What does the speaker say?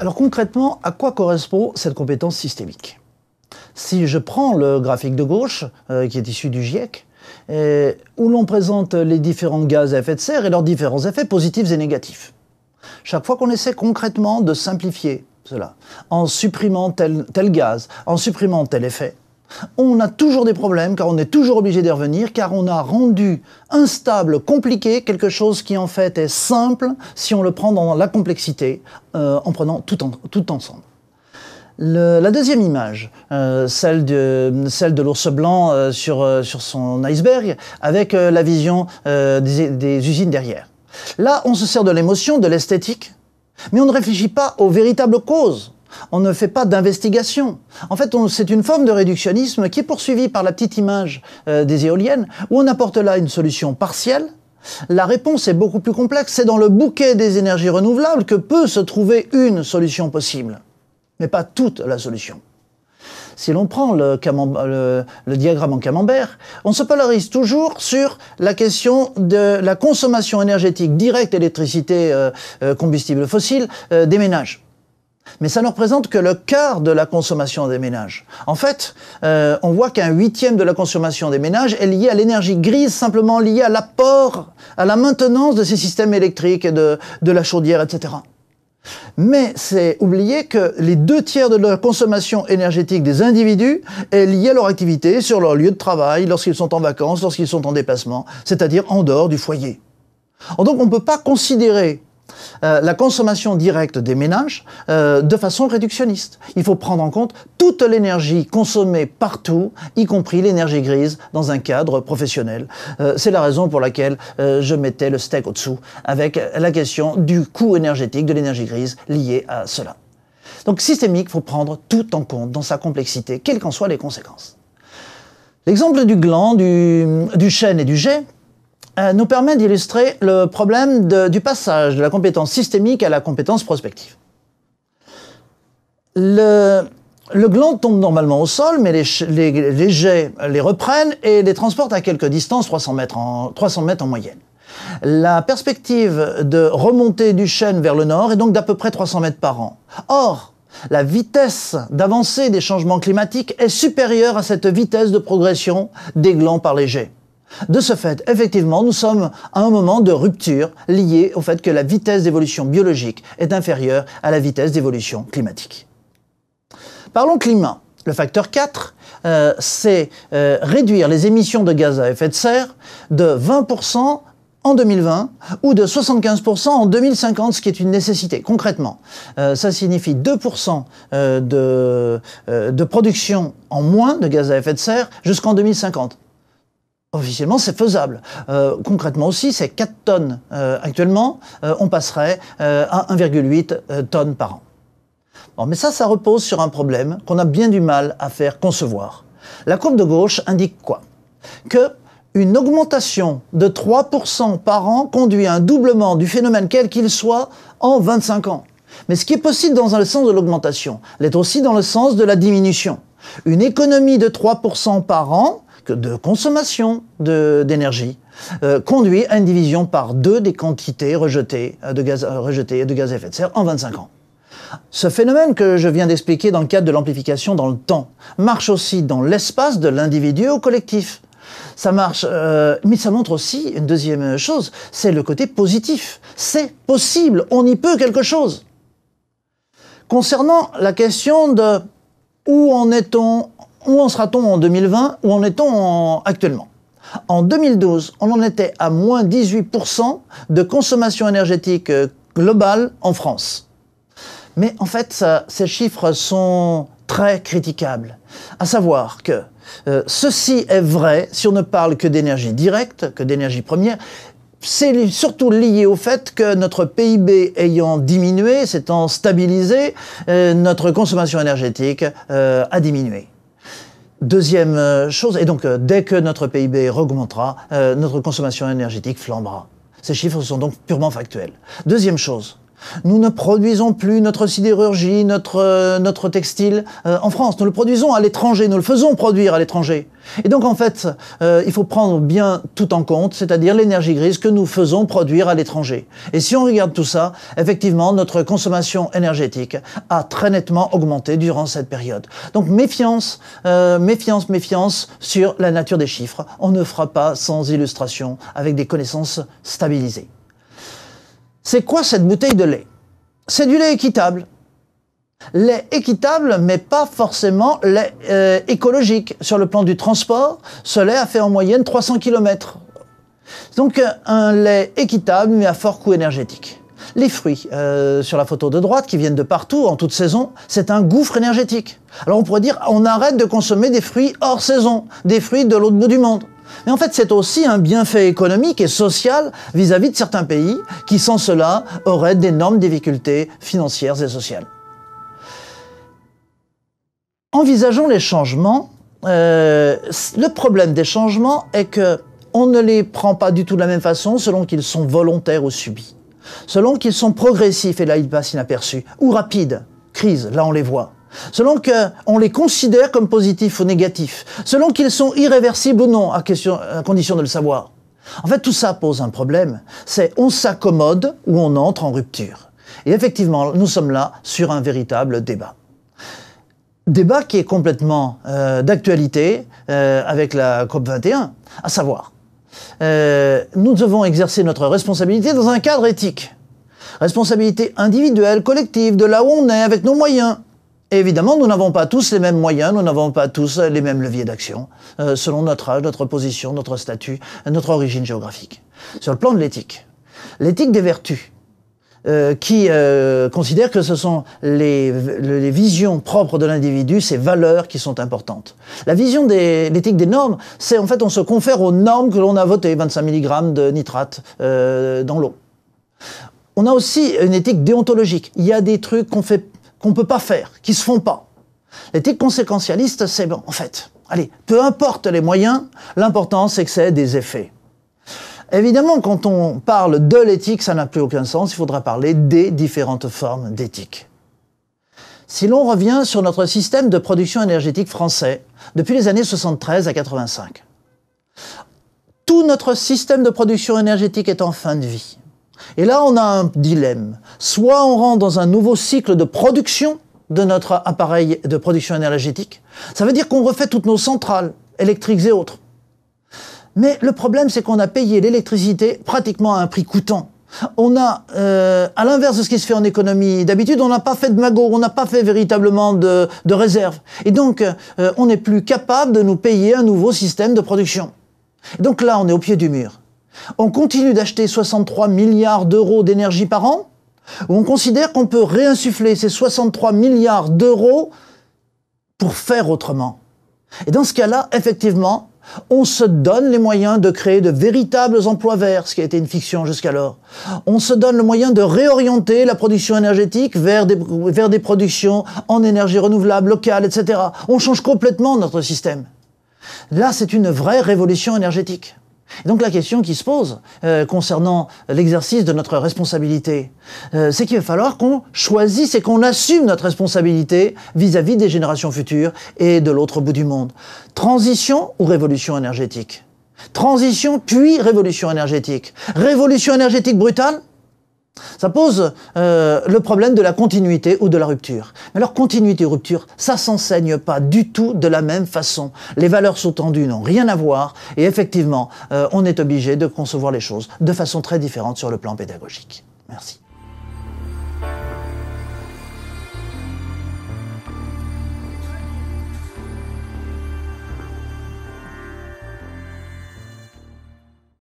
Alors concrètement, à quoi correspond cette compétence systémique? Si je prends le graphique de gauche, euh, qui est issu du GIEC, euh, où l'on présente les différents gaz à effet de serre et leurs différents effets positifs et négatifs. Chaque fois qu'on essaie concrètement de simplifier cela, en supprimant tel, tel gaz, en supprimant tel effet, on a toujours des problèmes, car on est toujours obligé d'y revenir, car on a rendu instable, compliqué, quelque chose qui en fait est simple si on le prend dans la complexité, euh, en prenant tout, ensemble. la deuxième image, euh, celle de, l'ours blanc euh, sur, son iceberg, avec la vision des usines derrière. Là, on se sert de l'émotion, de l'esthétique, mais on ne réfléchit pas aux véritables causes on ne fait pas d'investigation. En fait, c'est une forme de réductionnisme qui est poursuivie par la petite image euh, des éoliennes, où on apporte là une solution partielle. La réponse est beaucoup plus complexe. C'est dans le bouquet des énergies renouvelables que peut se trouver une solution possible, mais pas toute la solution. Si l'on prend le, diagramme en camembert, on se polarise toujours sur la question de la consommation énergétique directe d'électricité euh, euh, combustible fossile des ménages mais ça ne représente que le quart de la consommation des ménages. En fait, euh, on voit qu'un huitième de la consommation des ménages est lié à l'énergie grise, simplement liée à l'apport, à la maintenance de ces systèmes électriques et de, de la chaudière, etc. Mais c'est oublier que les deux tiers de la consommation énergétique des individus est liée à leur activité sur leur lieu de travail, lorsqu'ils sont en vacances, lorsqu'ils sont en déplacement, c'est-à-dire en dehors du foyer. Donc on ne peut pas considérer euh, la consommation directe des ménages euh, de façon réductionniste. Il faut prendre en compte toute l'énergie consommée partout, y compris l'énergie grise, dans un cadre professionnel. Euh, c'est la raison pour laquelle je mettais le steak au-dessous, avec la question du coût énergétique de l'énergie grise liée à cela. Donc systémique, il faut prendre tout en compte dans sa complexité, quelles qu'en soient les conséquences. L'exemple du gland, du, du chêne et du jet, euh, nous permet d'illustrer le problème du passage de la compétence systémique à la compétence prospective. Le, gland tombe normalement au sol, mais les, jets les reprennent et les transportent à quelques distances, 300 mètres en, 300 mètres en moyenne. La perspective de remontée du chêne vers le nord est donc d'à peu près 300 mètres par an. Or, la vitesse d'avancée des changements climatiques est supérieure à cette vitesse de progression des glands par les jets. De ce fait, effectivement, nous sommes à un moment de rupture lié au fait que la vitesse d'évolution biologique est inférieure à la vitesse d'évolution climatique. Parlons climat. Le facteur 4, euh, c'est euh, réduire les émissions de gaz à effet de serre de 20% en 2020 ou de 75% en 2050, ce qui est une nécessité. Concrètement, euh, ça signifie 2% de, de production en moins de gaz à effet de serre jusqu'en 2050. Officiellement, c'est faisable. Euh, concrètement aussi, c'est 4 tonnes euh, actuellement. Euh, on passerait à 1,8 tonnes par an. Bon, mais ça, ça repose sur un problème qu'on a bien du mal à faire concevoir. La courbe de gauche indique quoi? Que une augmentation de 3% par an conduit à un doublement du phénomène quel qu'il soit en 25 ans. Mais ce qui est possible dans le sens de l'augmentation l'est aussi dans le sens de la diminution. Une économie de 3% par an de consommation d'énergie euh, conduit à une division par deux des quantités rejetées euh, de, gaz, euh, rejetées de gaz à effet de serre en 25 ans. Ce phénomène que je viens d'expliquer dans le cadre de l'amplification dans le temps marche aussi dans l'espace de l'individu au collectif. Ça marche, mais ça montre aussi une deuxième chose, c'est le côté positif. C'est possible, on y peut quelque chose. Concernant la question de où en est-on où en sera-t-on en 2020 Où en est-on actuellement? En 2012, on en était à moins 18% de consommation énergétique euh, globale en France. Mais en fait, ces chiffres sont très critiquables. À savoir que euh, ceci est vrai si on ne parle que d'énergie directe, que d'énergie première. C'est surtout lié au fait que notre PIB ayant diminué, s'étant stabilisé, euh, notre consommation énergétique a diminué. Deuxième euh, chose, et donc euh, dès que notre PIB augmentera, euh, notre consommation énergétique flambera. Ces chiffres sont donc purement factuels. Deuxième chose, Nous ne produisons plus notre sidérurgie, notre, euh, notre textile euh, en France. Nous le produisons à l'étranger, nous le faisons produire à l'étranger. Et donc en fait, euh, il faut prendre bien tout en compte, c'est-à-dire l'énergie grise que nous faisons produire à l'étranger. Et si on regarde tout ça, effectivement, notre consommation énergétique a très nettement augmenté durant cette période. Donc méfiance, méfiance, méfiance sur la nature des chiffres. On ne fera pas sans illustration avec des connaissances stabilisées. C'est quoi cette bouteille de lait? C'est du lait équitable. Lait équitable, mais pas forcément lait euh, écologique. Sur le plan du transport, ce lait a fait en moyenne 300 km. Donc euh, un lait équitable, mais à fort coût énergétique. Les fruits, euh, sur la photo de droite, qui viennent de partout, en toute saison, c'est un gouffre énergétique. Alors on pourrait dire, on arrête de consommer des fruits hors saison, des fruits de l'autre bout du monde. Mais en fait, c'est aussi un bienfait économique et social vis-à-vis de certains pays qui, sans cela, auraient d'énormes difficultés financières et sociales. Envisageons les changements. Euh, le problème des changements est que on ne les prend pas du tout de la même façon selon qu'ils sont volontaires ou subis. Selon qu'ils sont progressifs, et là ils passent inaperçus, ou rapides, crise, là on les voit selon qu'on les considère comme positifs ou négatifs, selon qu'ils sont irréversibles ou non, à, condition de le savoir. En fait, tout ça pose un problème. C'est on s'accommode ou on entre en rupture. Et effectivement, nous sommes là sur un véritable débat. Débat qui est complètement euh, d'actualité euh, avec la COP21, à savoir, euh, nous devons exercer notre responsabilité dans un cadre éthique. Responsabilité individuelle, collective, de là où on est, avec nos moyens, évidemment, nous n'avons pas tous les mêmes moyens, nous n'avons pas tous les mêmes leviers d'action, euh, selon notre âge, notre position, notre statut, notre origine géographique. Sur le plan de l'éthique, l'éthique des vertus, euh, qui euh, considère que ce sont les, visions propres de l'individu, ces valeurs qui sont importantes. La vision de l'éthique des normes, c'est en fait on se confère aux normes que l'on a votées, 25 mg de nitrate dans l'eau. On a aussi une éthique déontologique. Il y a des trucs qu'on fait qu'on ne peut pas faire, qui se font pas. L'éthique conséquentialiste, c'est bon, en fait, allez, peu importe les moyens, l'important c'est que c'est des effets. Évidemment, quand on parle de l'éthique, ça n'a plus aucun sens, il faudra parler des différentes formes d'éthique. Si l'on revient sur notre système de production énergétique français, depuis les années 73 à 85, tout notre système de production énergétique est en fin de vie. Et là, on a un dilemme. Soit on rentre dans un nouveau cycle de production de notre appareil de production énergétique. Ça veut dire qu'on refait toutes nos centrales électriques et autres. Mais le problème, c'est qu'on a payé l'électricité pratiquement à un prix coûtant. On a, euh, à l'inverse de ce qui se fait en économie d'habitude, on n'a pas fait de magot, on n'a pas fait véritablement de, de réserve. Et donc, euh, on n'est plus capable de nous payer un nouveau système de production. Et donc là, on est au pied du mur. On continue d'acheter 63 milliards d'euros d'énergie par an? Ou on considère qu'on peut réinsuffler ces 63 milliards d'euros pour faire autrement? Et dans ce cas-là, effectivement, on se donne les moyens de créer de véritables emplois verts, ce qui a été une fiction jusqu'alors. On se donne le moyen de réorienter la production énergétique vers des, productions en énergie renouvelable, locale, etc. On change complètement notre système. Là, c'est une vraie révolution énergétique donc la question qui se pose euh, concernant l'exercice de notre responsabilité, euh, c'est qu'il va falloir qu'on choisisse et qu'on assume notre responsabilité vis-à-vis des générations futures et de l'autre bout du monde. Transition ou révolution énergétique? Transition puis révolution énergétique. Révolution énergétique brutale ça pose euh, le problème de la continuité ou de la rupture. Mais alors continuité ou rupture, ça s'enseigne pas du tout de la même façon. Les valeurs sous-tendues n'ont rien à voir et effectivement, euh, on est obligé de concevoir les choses de façon très différente sur le plan pédagogique. Merci.